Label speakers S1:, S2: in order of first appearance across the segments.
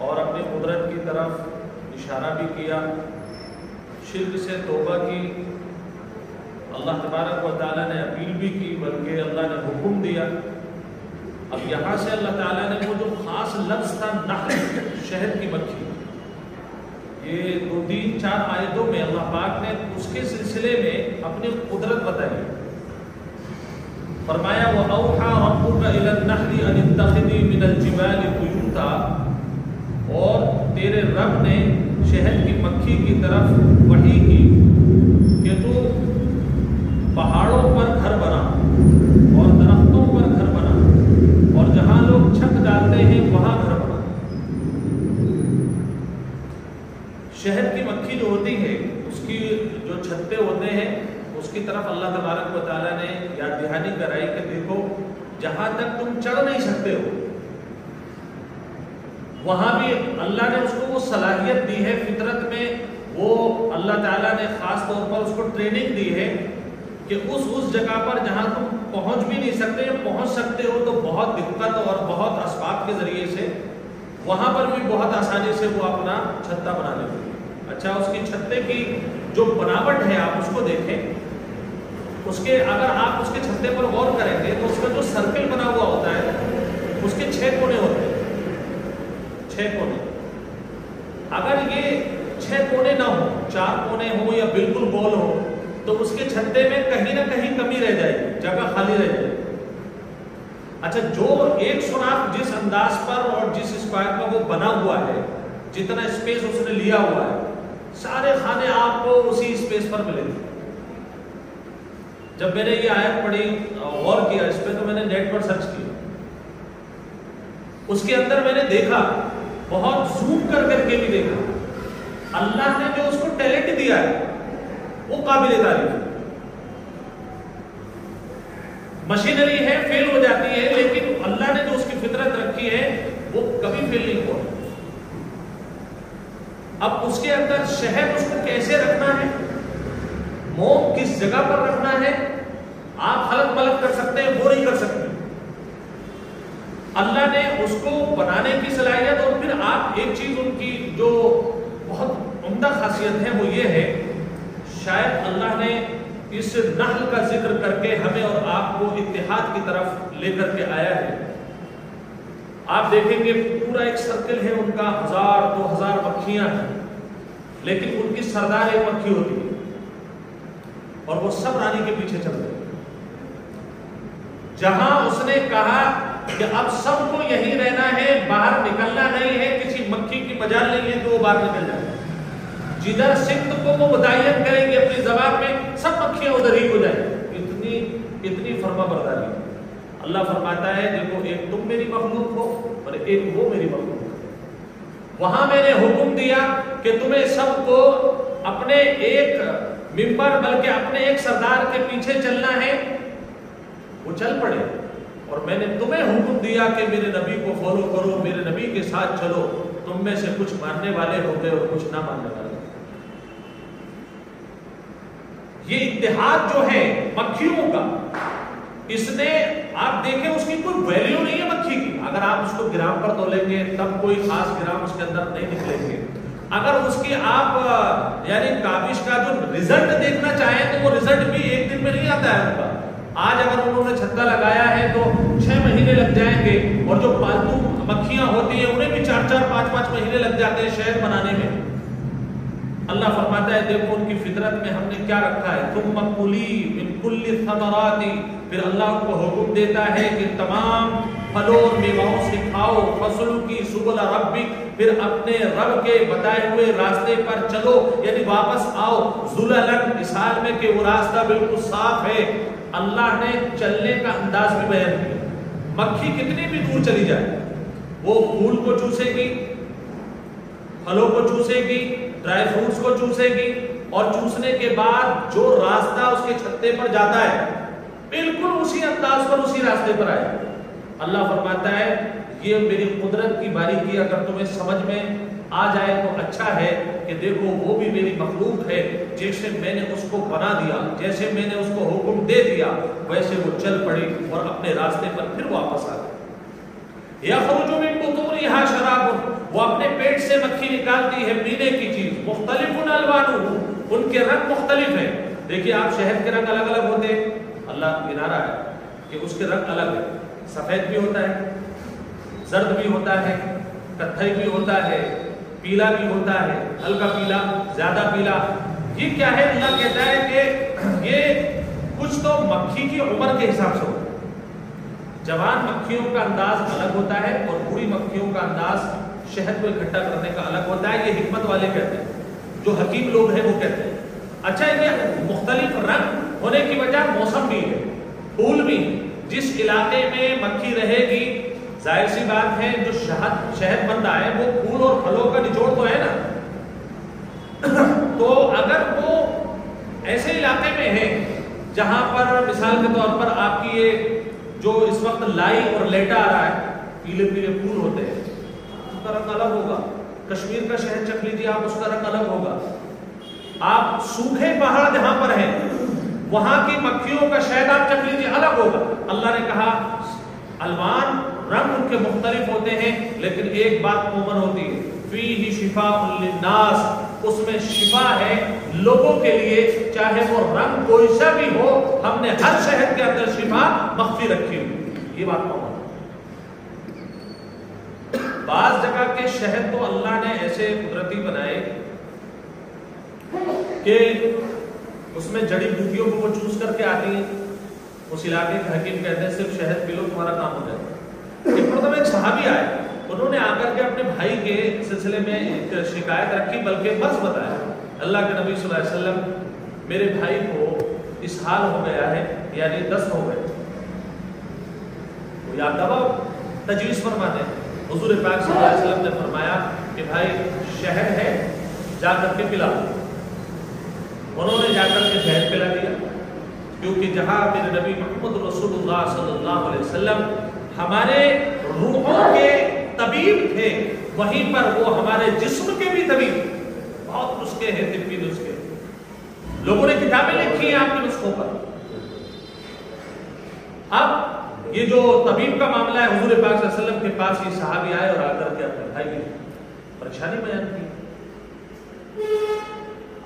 S1: और अपनी कुदरत की तरफ़ इशारा भी किया। शिरक से तोबा की। अल्लाह तबारक व ने अपील भी की, बल्कि अल्लाह ने हुक्म दिया। अब यहाँ से अल्लाह ताला ने वो जो खास लफ्ज़ था, नहल, शहद की मक्खी, ये दो, तीन, चार आयतों में अल्लाह पाक ने उसके सिलसिले में अपनी कुदरत बताई। फरमाया वो औहा रब्बुका अन मिनल जिबाली बुयूता और तेरे रब ने शहद की मक्खी की तरफ़ वही की कि तू पहाड़ों पर घर बना और दरख्तों पर घर बना और जहाँ लोग छत डालते हैं, वहाँ घर बना। शहद की मक्खी जो होती है, उसकी जो छत्ते होते हैं, उसकी तरफ़ अल्लाह तबारक व ताला ने याद दहानी कराई कि देखो, जहाँ तक तुम चढ़ नहीं सकते हो वहाँ भी अल्लाह ने उसको वो सलाहियत दी है फितरत में। वो अल्लाह ताला ने खास तौर पर उसको ट्रेनिंग दी है कि उस उस जगह पर जहाँ तुम पहुँच भी नहीं सकते या पहुँच सकते हो तो बहुत दिक्कत और बहुत असबाब के ज़रिए से, वहाँ पर भी बहुत आसानी से वो अपना छत्ता बना लेते अच्छा उसकी छत्ते की जो बनावट है, आप उसको देखें। उसके, अगर आप उसके छत्ते पर गौर करेंगे तो उसका जो सर्कल बना हुआ होता है, उसके छह कोने होते हैं। छह कोने। अगर ये छह कोने ना हो, चार कोने हो या बिल्कुल गोल हो तो उसके छत्ते में कहीं ना कहीं कमी रह जाएगी, जगह खाली रह जाएगी। अच्छा जो एक सुराख जिस अंदाज पर और जिस स्क्वायर पर वो बना हुआ है, जितना स्पेस उसने लिया हुआ है, सारे खाने आपको उसी स्पेस पर मिलेंगे। जब मैंने ये आयत पढ़ी गौर किया, इस पर तो मैंने नेट पर सर्च किया। उसके अंदर मैंने देखा बहुत जूम कर करके भी देखा। अल्लाह ने जो उसको टैलेंट दिया है, वो काबिल तारीफ़ मशीनरी है फेल हो जाती है, लेकिन अल्लाह ने जो उसकी फितरत रखी है, वो कभी फेल नहीं हुआ। अब उसके अंदर शहर उसको कैसे रखना है, मोम किस जगह पर रखना है, आप हलक मलक कर सकते हैं, वो नहीं कर सकते। अल्लाह ने उसको बनाने की सलाहियत और फिर आप एक चीज़ उनकी जो बहुत उमदा खासियत है, वो ये है, शायद अल्लाह ने इस नहल का ज़िक्र करके हमें और आपको इतिहाद की तरफ़ लेकर के आया है। आप देखेंगे पूरा एक सर्कल है उनका, हज़ार दो हज़ार मक्खियाँ हैं, लेकिन उनकी सरदार एक मक्खी होती है और वो सब रानी के पीछे चलते जहाँ उसने कहा कि अब सबको यही रहना है, बाहर निकलना नहीं है, किसी मक्खी की मजाल नहीं है कि वो बाहर निकल जाए जिधर सिंध को वो मुतयन करेंगे अपनी जबान में, सब मक्खियाँ उधर ही हो जाए इतनी इतनी फर्मा बरदारी अल्लाह फरमाता है, देखो, एक तुम मेरी मखलूक हो और एक वो मेरी मखलूक वहाँ मैंने हुक्म दिया कि तुम्हें सबको अपने एक मिंबर, बल्कि अपने एक सरदार के पीछे चलना है। वो चल पड़े। और मैंने तुम्हें हुक्म दिया कि मेरे नबी को फॉलो करो, मेरे नबी के साथ चलो। तुम में से कुछ मानने वाले होंगे और कुछ ना मानने वाले। ये इतिहाद जो है मक्खियों का, इसने, आप देखें उसकी कोई वैल्यू नहीं है मक्खी की। अगर आप उसको ग्राम पर तोलेंगे तब कोई खास ग्राम उसके अंदर नहीं निकलेंगे। अगर उसकी आप यानी काबिश का जो रिज़ल्ट देखना चाहें तो वो रिज़ल्ट भी एक दिन में नहीं आता है उनका। आज अगर उन्होंने छत्ता लगाया है तो छह महीने लग जाएँगे। और जो पालतू मक्खियाँ होती है, उन्हें भी चार चार पाँच पाँच महीने लग जाते हैं शहद बनाने में। अल्लाह फरमाता है, देखो उनकी फितरत में हमने क्या रखा है? तुम मकुली बिल्कुल समराती फिर अल्लाह उनको हुक्म देता है कि तमाम फलों और मेवाओं से खाओ, फ़सल की सुबल रब्बी। फिर अपने रब के बताए हुए रास्ते पर चलो, यानी वापस आओ। जुललन इस हाल में कि वो रास्ता बिल्कुल साफ़ है। अल्लाह ने चलने का अंदाज भी बयान किया। मक्खी कितनी भी दूर चली जाए, वो फूल को चूसेगी, फलों को चूसेगी ड्राई फ्रूट्स को चूसेगी और चूसने के बाद जो रास्ता उसके छत्ते पर जाता है, बिल्कुल उसी अंदाज पर, उसी रास्ते पर आए। अल्लाह फरमाता है, ये मेरी कुदरत की बारीकी अगर तुम्हें समझ में आ जाए तो अच्छा है कि देखो, वो भी मेरी मखलूक है, जैसे मैंने उसको बना दिया, जैसे मैंने उसको हुक्म दे दिया, वैसे वो चल पड़ी और अपने रास्ते पर फिर वापस आ गई। या खरुजो में शराब वो अपने पेट से मक्खी निकालती है, पीने की चीज़। मुख्तलिफ़ उनके रंग मुख्तलिफ़ है। देखिए, आप शहद के रंग अलग अलग होते हैं। अल्लाह गिना रहा है कि उसके रंग अलग है। सफ़ेद भी होता है, जर्द भी होता है, कत्थई भी होता है, पीला भी होता है, हल्का पीला, ज़्यादा पीला। ये क्या है? अल्लाह कहता है कि ये कुछ तो मक्खी की उम्र के हिसाब से होता है। जवान मक्खियों का अंदाज अलग होता है और बूढ़ी मक्खियों का अंदाज शहद को इकट्ठा करने का अलग होता है, ये हिकमत वाले कहते हैं। जो हकीम लोग हैं वो कहते हैं। अच्छा ये मुख्तलिफ़ रंग होने की वजह मौसम भी है, फूल भी जिस इलाके में मक्खी रहेगी, ज़ाहिर सी बात है, जो शहद शहद बनता है वो फूल और फलों का निचोड़ तो है ना। तो अगर वो ऐसे इलाके में है, जहाँ पर, मिसाल के तौर पर आपकी ये जो इस वक्त लाई और लेटा आ रहा है पीले पीले फूल होते हैं उसका रंग अलग होगा। कश्मीर का शहर चख लीजिए, आप उसका रंग अलग होगा। आप सूखे पहाड़ जहाँ पर हैं, वहाँ की मक्खियों का शहद आप चख लीजिए, अलग होगा। अल्लाह ने कहा, अलवान रंग उनके मुख्तलिफ़ होते हैं, लेकिन एक बात कॉमन होती है। फ़ी ही शिफा नास उसमें शिफा है लोगों के लिए, चाहे वो रंग कोई सा भी हो, हमने हर शहर के अंदर शिफा, मख्फी रखी हुई ये बात कॉमन बाज जगह के शहद तो अल्लाह ने ऐसे कुदरती बनाए कि उसमें जड़ी बूटियों को वो चूज़ करके आती है। उस इलाके के हकीम कहते हैं, सिर्फ़ शहद पी लो, तुम्हारा काम हो जाएगा। एक मतलब एक सहाबी आए, उन्होंने आकर के अपने भाई के सिलसिले में एक शिकायत रखी, बल्कि बस बताया, अल्लाह के नबी वसल्लम, मेरे भाई को इस हाल हो गया है, यानी दस हो गए तो या दवा तजवीज़ फरमा दें। हजूर पाक वसल्लम ने फरमाया कि भाई शहद है, जा करके पिला उन्होंने जाकर के शहद पिला दिया, क्योंकि जहाँ मेरे नबी मोहम्मद रसूलुल्लाह हमारे रूहों के तबीब थे, वहीं पर वो हमारे जिस्म के भी तबीब बहुत नुस्खे हैं तिब्बी नुस्खे लोगों ने किताबें लिखी हैं आपके नुस्खों पर। अब ये जो तबीब का मामला है, हजूर पाक वसल्लम के पास ये साहबी आए और आकर के अपने भाई की परेशानी बयान की।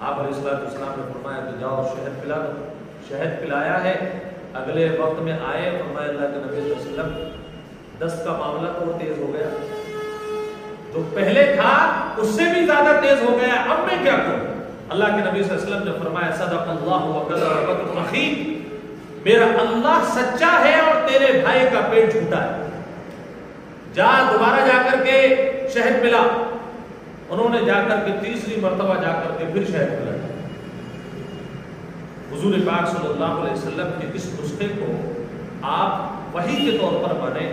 S1: आप इस्लाम ने फरमाया तो जाओ शहद पिला दो। शहद पिलाया है, अगले वक्त में आए, फरमाया के नबी वसल्लम दस्त का मामला तो तेज हो गया। जो पहले था, उससे भी ज़्यादा तेज हो गया, अब मैं क्या करूँ? अल्लाह के नबी वसल्लम ने फरमाया सदक अल्लाह मेरा अल्लाह सच्चा है और तेरे भाई का पेट झूठा है। जा दोबारा जाकर के शहद मिला उन्होंने जाकर के तीसरी मरतबा जाकर के फिर शहद मिला हुजूर पाक वसल्लम के इस नुस्खे को आप वही के तौर पर माने।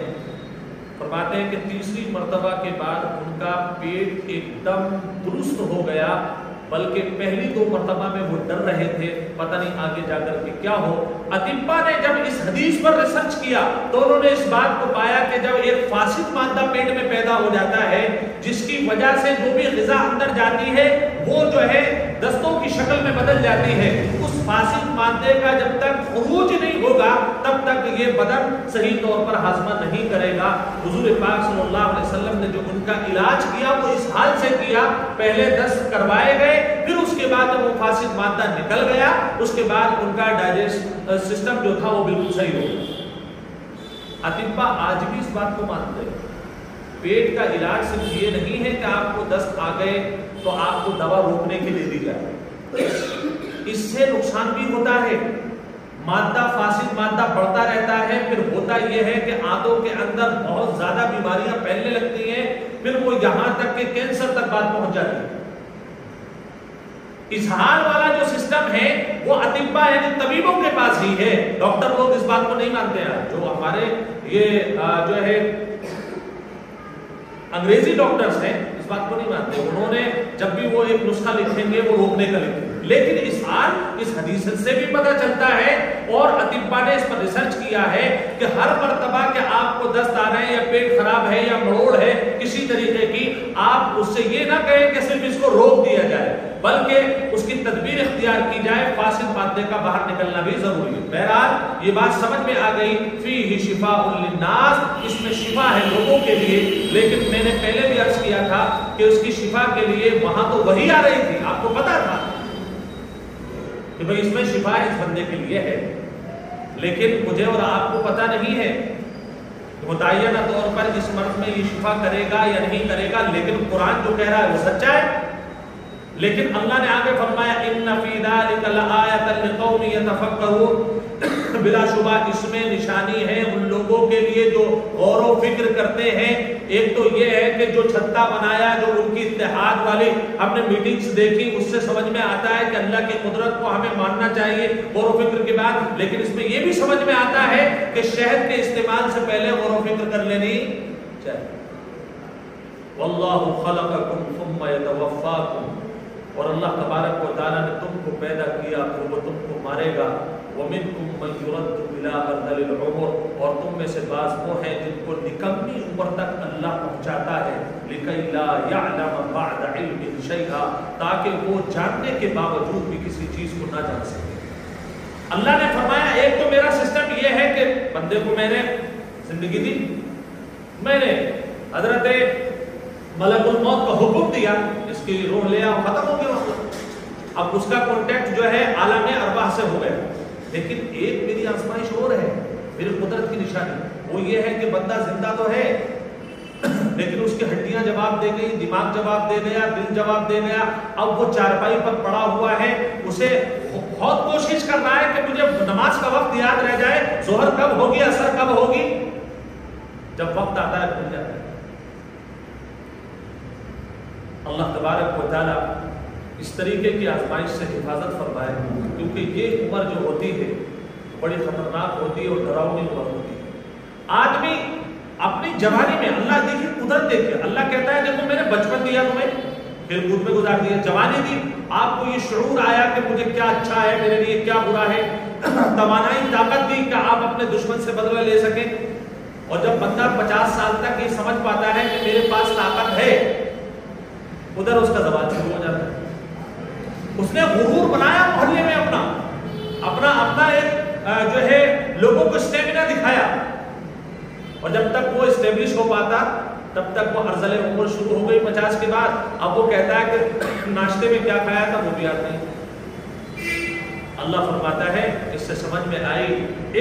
S1: फरमाते हैं कि तीसरी मरतबा के बाद उनका पेट एकदम दुरुस्त हो गया। बल्कि पहली दो मरतबा में वो डर रहे थे, पता नहीं आगे जाकर के क्या हो। अतिम्पा ने जब इस हदीस पर रिसर्च किया तो उन्होंने इस बात को पाया कि जब एक फासिद मादा पेट में पैदा हो जाता है, जिसकी वजह से जो भी गजा अंदर जाती है, वो जो है दस्तों की शक्ल में बदल जाती है। फासिद मादे का जब तक खरूज नहीं होगा, तब तक ये बदन सही तौर पर हाजमा नहीं करेगा। हजूर पाक सल्लल्लाहु अलैहि वसल्लम ने जो उनका इलाज किया, वो इस हाल से किया। पहले दस्त करवाए गए, फिर उसके बाद जब वो फासिद मादा निकल गया, उसके बाद उनका डाइजेस्ट सिस्टम जो था वो बिल्कुल सही हो गया। अतिब्बा आज भी इस बात को मानते हैं। पेट का इलाज सिर्फ़ ये नहीं है कि आपको दस्त आ गए तो आपको दवा रोकने के लिए दी जाए। इससे नुकसान भी होता है। मादा फासिद मादा बढ़ता रहता है, फिर होता यह है कि आंतों के अंदर बहुत ज़्यादा बीमारियाँ फैलने लगती हैं, फिर वो यहाँ तक के कैंसर तक बात पहुँच जाती है। इसहार वाला जो सिस्टम है, वो अतिब्बा यानी तबीबों के पास ही है। डॉक्टर लोग इस बात को नहीं मानते हैं। जो हमारे ये जो है, अंग्रेज़ी डॉक्टर्स हैं, इस बात को नहीं मानते। उन्होंने जब भी वो एक नुस्खा लिखेंगे, वो रोकने का लिखेंगे। लेकिन इस हाल, इस हदीस से भी पता चलता है और अतिब्बा ने इस पर रिसर्च किया है कि हर मरतबा के आपको दस्त आ रहे हैं या पेट खराब है या मरोड़ है किसी तरीके की, आप उससे ये ना कहें कि सिर्फ़ इसको रोक दिया जाए, बल्कि उसकी तदबीर इख्तियार की जाए फासिद मादे का बाहर निकलना भी ज़रूरी है। बहरहाल, ये बात समझ में आ गई फ़ी ही शिफा उल्लिनास इसमें शिफा है लोगों के लिए, लेकिन मैंने पहले भी अर्ज़ किया था कि उसकी शिफा के लिए वहाँ तो वही आ रही थी, आपको पता था। कि भाई इसमें शिफा इस बंदे के लिए है, लेकिन मुझे और आपको पता नहीं है। मुतना तौर पर इस मर्द में ये शिफा करेगा या नहीं करेगा, लेकिन कुरान जो कह रहा है वो सच्चा है। लेकिन अल्लाह ने आगे फरमाया बिलाशुबा इसमें निशानी है उन लोगों के लिए जो गौर फ़िक्र करते हैं। एक तो ये है कि जो छत्ता बनाया, जो उनकी इतिहाद वाली हमने मीटिंग्स देखी, उससे समझ में आता है कि अल्लाह की कुदरत को हमें मानना चाहिए गौर फ़िक्र के बाद। लेकिन इसमें यह भी समझ में आता है कि शहद के इस्तेमाल से पहले गौर फ़िक्र कर लेनी चाहिए। और अल्लाह तबारक ने तुमको पैदा किया फिर वो तुमको मारेगा। वमिन तुम और तुम में से बाज वो हैं जिनको निकम्मी उम्र तक अल्लाह पहुंचाता है ताकि वो जानने के बावजूद भी किसी चीज़ को ना जान सके अल्लाह ने फरमाया एक तो मेरा सिस्टम ये है कि बंदे को मैंने ज़िंदगी दी मैंने हज़रत मलकुल मौत का हुक्म दिया इसकी रूह ले आओ खत्म हो गया अब उसका कॉन्टेक्ट जो है आलम अरबा से हो गया लेकिन एक मेरी आजमाइश और है, मेरी कुदरत की निशानी। वो ये है कि बंदा ज़िंदा तो है, लेकिन उसकी हड्डियाँ जवाब दे गई, दिमाग जवाब दे गया, दिल जवाब दे गया। अब वो चारपाई पर पड़ा हुआ है, उसे बहुत कोशिश करना है कि मुझे नमाज़ का वक्त याद रह जाए। जोहर कब होगी, असर कब होगी? जब वक्त आता है भूल जाता है। अल्लाह तबारक को इस तरीके की आजमाइश से हिफाजत फरमाए, क्योंकि ये उम्र जो होती है, बड़ी खतरनाक होती है और डरावनी उम्र होती है। आदमी अपनी जवानी में अल्लाह देखिए कुदरत देखिए। अल्लाह कहता है, देखो, मैंने बचपन दिया तुम्हें खेल कूद में गुजार दिया, जवानी दी। आपको ये शरूर आया कि मुझे क्या अच्छा है, मेरे लिए क्या बुरा है। तवानाई ताकत दी कि आप अपने दुश्मन से बदला ले सके। और जब बंदा पचास साल तक ये समझ पाता है कि मेरे पास ताकत है, उधर उसका जवाब शुरू हो जाता है। उसने गुरूर बनाया मोहल्ले में अपना अपना अपना एक जो है, लोगों को स्टेमिना दिखाया। और जब तक वो स्टेब्लिश हो पाता, तब तक वो अर्जल उम्र शुरू हो गई पचास के बाद। अब वो कहता है कि नाश्ते में क्या खाया था वो भी याद नहीं। अल्लाह फरमाता है, इससे समझ में आई,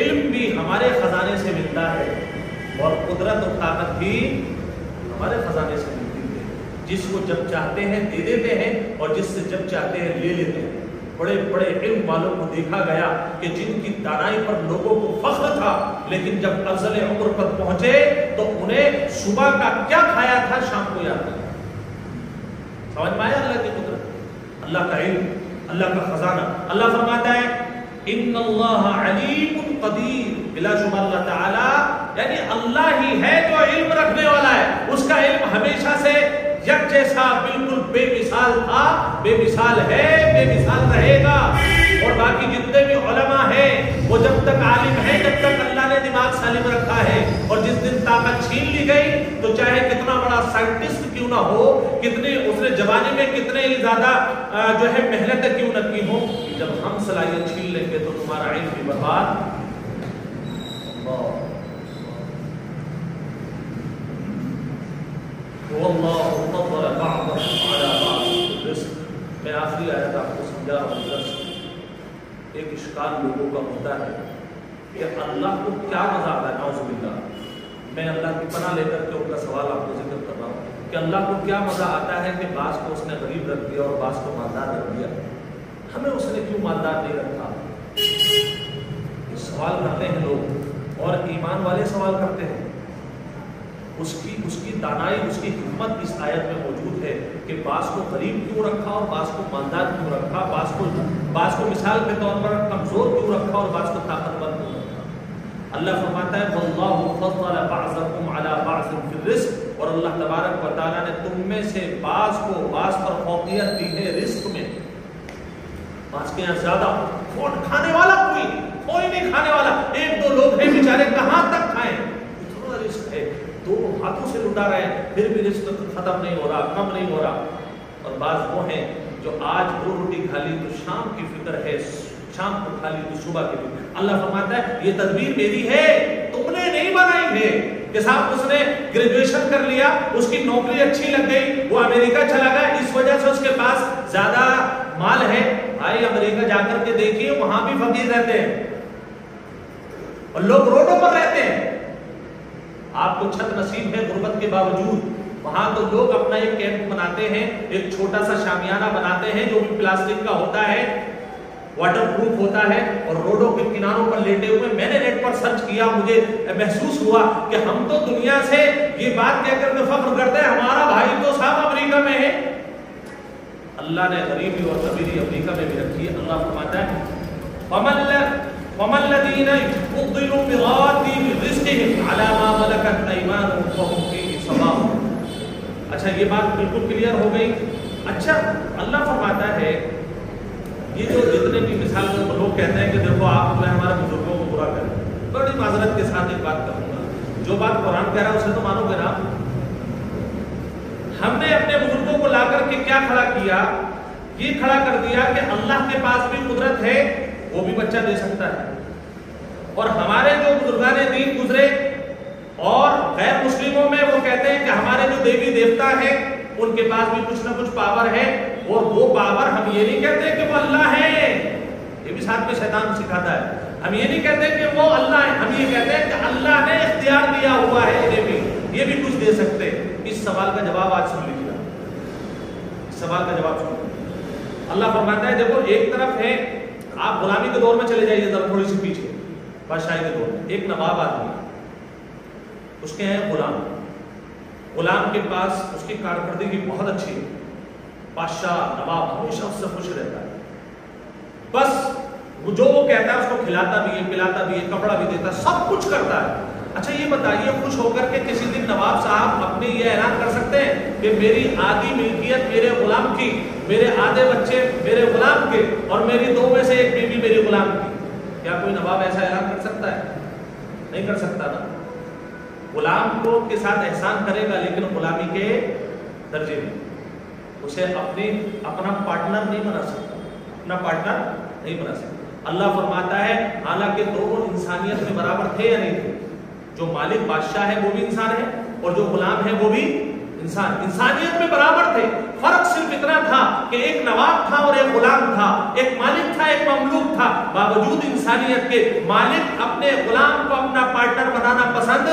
S1: इल्म भी हमारे खजाने से मिलता है और कुदरत और ताकत भी हमारे खजाने से जिसको जब चाहते हैं दे देते हैं और जिससे जब चाहते हैं ले लेते हैं। बड़े बड़े इल्म वालों को देखा गया कि जिनकी दानाई पर लोगों को फख्र था, लेकिन जब अफजल उम्र पर पहुँचे तो उन्हें सुबह का क्या खाया था, शाम को याद नहीं। समझ में अल्लाह की कुदरत? अल्लाह का इल्म, अल्लाह का खजाना। अल्लाह फरमाता है यानी अल्लाह ही है जो इल्म रखने वाला है। उसका इल्म हमेशा से यक जैसा बिल्कुल बेमिसाल था, बेमिसाल है, बेमिसाल रहेगा। और बाकी जितने भी उलमा हैं, वो जब तक आलिम है, जब तक अल्लाह ने दिमाग सालिम रखा है। और जिस दिन ताकत छीन ली गई तो चाहे कितना बड़ा साइंटिस्ट क्यों ना हो, कितने उसने जवानी में कितने ही ज़्यादा जो है मेहनत क्यों न की हो जब हम सलाहियत छीन लेंगे तो तुम्हारा इल्म भी बर्बाद। मैं आखिरी आयत आपको समझा रहा हूँ एक इश्काल लोगों का होता है कि अल्लाह को क्या मज़ा आता है नाउजुबिल्ला मैं अल्लाह की पना लेकर के उनका सवाल आपको ज़िक्र कर रहा हूँ कि अल्लाह को क्या मज़ा आता है कि बास को उसने गरीब रख दिया और बास को मालदार रख दिया। हमें उसने क्यों मालदार नहीं रखा? सवाल करते हैं लोग और ईमान वाले सवाल करते हैं। उसकी उसकी दानाई उसकी हिम्मत इस आयत में मौजूद है कि बास को गरीब क्यों रखा और बास को मालदार क्यों रखा, बास को बास को मिसाल के तौर पर कमज़ोर क्यों रखा और बास को ताकतवर क्यों रखा? अल्लाह फरमाता है और अल्लाह तबारक व तआला ने, तुम में से बास को बास पर फौकियत दी है रिस्क में। आज के यहाँ ज़्यादा खाने वाला कोई? कोई नहीं खाने वाला। एक दो लोग हैं बेचारे, कहाँ तक है दो हाथों से लुटा रहे हैं, फिर भी रिस्क खत्म नहीं हो रहा, कम नहीं हो रहा। और बात वो हैं जो आज दो रोटी खा ली तो शाम की फ़िक्र है, शाम को खा ली तो सुबह की फ़िक्र। अल्लाह फरमाता है, ये तदबीर मेरी है, तुमने नहीं बनाई है। कि साहब उसने ग्रेजुएशन कर लिया, उसकी नौकरी अच्छी लग गई, वो अमेरिका चला गया, इस वजह से उसके पास ज़्यादा माल है। भाई, अमेरिका जाकर के देखिए, वहाँ भी फकीर रहते हैं। और लोग रोडों पर रहते हैं। आपको छत नसीब है गुर्बत के बावजूद। वहाँ तो लोग अपना एक कैंप बनाते हैं, एक छोटा सा शामियाना बनाते हैं जो प्लास्टिक का होता है वाटर प्रूफ होता है और रोडों के किनारों पर लेटे हुए। मैंने नेट पर सर्च किया, मुझे महसूस हुआ कि हम तो दुनिया से ये बात कहकर के फख्र करते हैं, हमारा भाई तो साहब अमेरिका में है। अल्लाह ने गरीबी और कबीरी अमेरिका में भी रखी है। अल्लाह फरमाता है फमल फमल्लदीन उद्दिलु बिगाती बिरिज़्क़िहिम अला मा मलकत अयमानुहुम फहुम फीहि सवाअ अच्छा ये बात बिल्कुल क्लियर हो गई। अच्छा अल्लाह फरमाता है, ये जो जितने भी मिसाल लोग कहते हैं कि देखो आप जो हमारे बुज़ुर्गों को बुरा करें बड़ी माजरत के साथ एक बात करूँगा। जो बात कुरान कह रहा है, उसे तो मानोगे ना हमने अपने बुज़ुर्गों को लाकर के क्या खड़ा किया? ये खड़ा कर दिया कि अल्लाह के पास भी कुदरत है वो भी बच्चा दे सकता है। और हमारे जो बुजुर्गान दीन गुजरे, और गैर मुस्लिमों में वो कहते हैं कि हमारे जो देवी देवता हैं, उनके पास भी कुछ ना कुछ पावर है, और वो पावर हम ये नहीं कहते कि वो अल्लाह है। ये भी साथ में शैतान सिखाता है। हम ये नहीं कहते कि वो अल्लाह है, हम ये कहते हैं कि अल्लाह ने इख्तियार दिया हुआ है इन्हें भी। ये भी कुछ दे सकते हैं। इस सवाल का जवाब आज सुन लीजिए इस सवाल का जवाब सुन अल्लाह फरमाता है, देखो, एक तरफ़ है आप गुलामी के दौर में चले जाइए जरा थोड़ी सी पीछे। बादशाही के दौर में। एक नवाब आदमी। उसके हैं गुलाम। गुलाम के पास उसकी कारकर्दगी बहुत अच्छी है। बादशाह, नवाब हमेशा उससे खुश रहता है। बस जो वो कहता है, उसको खिलाता भी है, पिलाता भी है, कपड़ा भी देता है, सब कुछ करता है। अच्छा ये बताइए, खुश होकर के किसी दिन नवाब साहब अपने ये ऐलान कर सकते हैं कि मेरी आधी मिल्कियत मेरे गुलाम की मेरे आधे बच्चे, मेरे गुलाम के और मेरी दो में से एक बीवी मेरी गुलाम की। क्या कोई नवाब ऐसा ऐलान कर सकता है? नहीं कर सकता ना। गुलाम को के साथ एहसान करेगा, लेकिन गुलामी के दर्जे में। उसे अपनी, अपना पार्टनर नहीं बना सकता। अपना पार्टनर नहीं बना सकता। अल्लाह फरमाता है, हालाँकि दोनों इंसानियत में बराबर थे या नहीं थे? जो मालिक बादशाह है, वो भी इंसान है, और जो गुलाम है, वो भी इंसान। इंसानियत में बराबर थे। फ़र्क सिर्फ़ इतना था कि एक नवाब था और एक गुलाम था, एक मालिक था, एक ममलूक था। बावजूद इंसानियत के, मालिक अपने गुलाम को अपना पार्टनर बनाना पसंद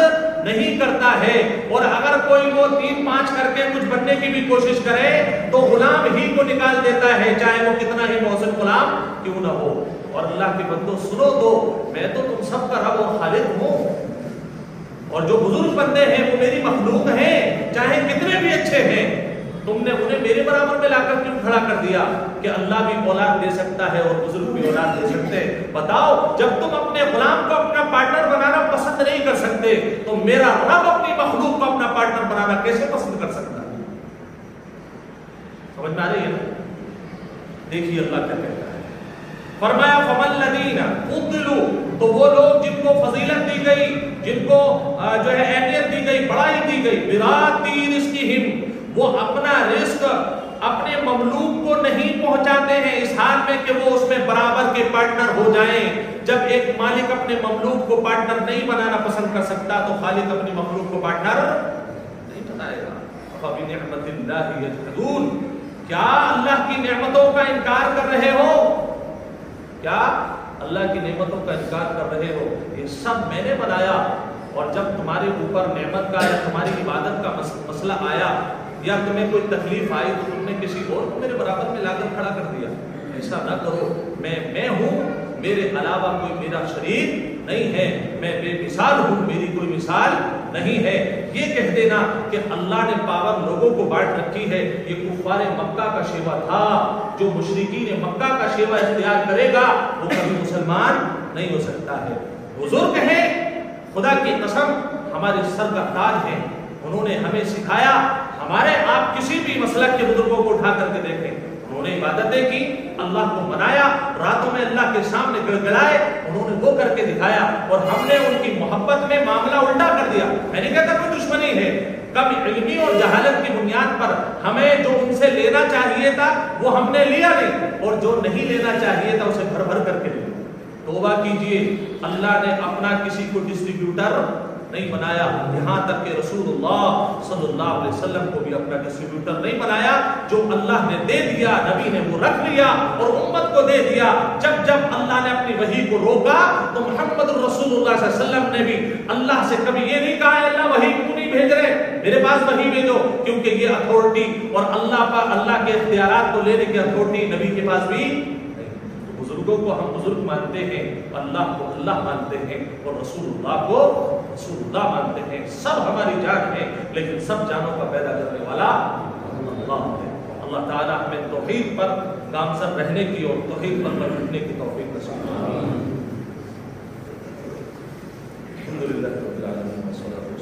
S1: नहीं करता है। और अगर कोई वो तीन पाँच करके कुछ बनने की भी कोशिश करे तो गुलाम ही को निकाल देता है, चाहे वो कितना ही मौसम गुलाम क्यों ना हो। और अल्लाह के बंदो, सुनो दो मैं तो तुम सबका रब और खालिद हूँ। और जो बुज़ुर्ग बंदे हैं, वो मेरी मखलूक हैं, चाहे कितने भी अच्छे हैं तुमने उन्हें मेरे बराबर में लाकर क्यों खड़ा कर दिया कि अल्लाह भी औलाद दे सकता है और बुज़ुर्ग भी औलाद दे सकते हैं? बताओ, जब तुम अपने गुलाम को अपना पार्टनर बनाना पसंद नहीं कर सकते तो मेरा रब अपनी मखलूक को अपना पार्टनर बनाना कैसे पसंद कर सकता है? समझ में आ रही है ना? देखिए अल्लाह क्या कहता है। फरमाया फमल नदीना उद्दलू तो वो लोग जिनको फजीलत दी गई, जिनको जो है अहमियत दी गई बड़ाई दी गई विराती इसकी हिम वो अपना रिस्क अपने ममलूक को नहीं पहुंचाते हैं इस हाल में कि वो उसमें बराबर के पार्टनर हो जाएँ। जब एक मालिक अपने ममलूक को पार्टनर नहीं बनाना पसंद कर सकता तो खालिद अपने ममलूक को पार्टनर नहीं बनाएगा। क्या अल्लाह की नेमतों का इनकार कर रहे हो? क्या अल्लाह की नेमतों का इनकार कर रहे हो? ये सब मैंने बनाया। और जब तुम्हारे ऊपर नेमत का या तुम्हारी इबादत का मसला आया या तुम्हें कोई तकलीफ़ आई तो तुमने किसी और को मेरे बराबर में लाकर खड़ा कर दिया। ऐसा ना करो। मैं मैं हूँ, मेरे अलावा कोई मेरा शरीर नहीं है। मैं बेमिसाल हूँ, मेरी कोई मिसाल नहीं है। ये कह देना कि अल्लाह ने पावर लोगों को बांट रखी है। ये कुफार मक्का का शेवा था। जो मुशरकी ने मक्का का शेवा इख्तियार करेगा, वो कभी मुसलमान नहीं हो सकता है। बुज़ुर्ग है खुदा की कसम, हमारे सर का ताज है। उन्होंने हमें सिखाया हमारे आप किसी भी मसलक के बुज़ुर्गों को उठा करके देखें। उन्होंने इबादतें की, अल्लाह को मनाया, रातों में अल्लाह के सामने गिड़गिड़ाए, उन्होंने वो करके दिखाया और हमने उनकी मोहब्बत में मामला उल्टा कर दिया। मैंने कहता कोई दुश्मनी है कब इल्मी और जहालत की बुनियाद पर हमें जो उनसे लेना चाहिए था, वो हमने लिया नहीं और जो नहीं लेना चाहिए था, उसे भर भर करके लिया तोबा कीजिए, अल्लाह ने अपना किसी को डिस्ट्रीब्यूटर नहीं बनाया यहाँ तक कि रसूलुल्लाह सल्लल्लाहु अलैहि वसल्लम को भी अपना डिस्ट्रीब्यूटर नहीं बनाया जो अल्लाह ने दे दिया, नबी ने वो रख लिया और उम्मत को दे दिया। जब जब अल्लाह ने अपनी वही को रोका तो मोहम्मद रसूलुल्लाह ने भी अल्लाह से कभी ये नहीं कहा अल्लाह, वही क्यों नहीं भेज रहे? मेरे पास वही भेजो। क्योंकि ये अथॉरिटी और अल्लाह पर अल्लाह के इख्तियार को लेने की अथॉरिटी नबी के पास भी बुज़ुर्गों को हम बुज़ुर्ग मानते हैं अल्लाह को अल्लाह मानते हैं और रसूलुल्लाह को रसूलुल्लाह मानते हैं। सब हमारी जान है लेकिन सब जानों का पैदा करने वाला अल्लाह है। अल्लाह ताला हमें तोहहीद पर गामसर रहने की और तोहहीद पर लौटने की तौफीक नसीब अलहमदुलिल्लाह रब्बिल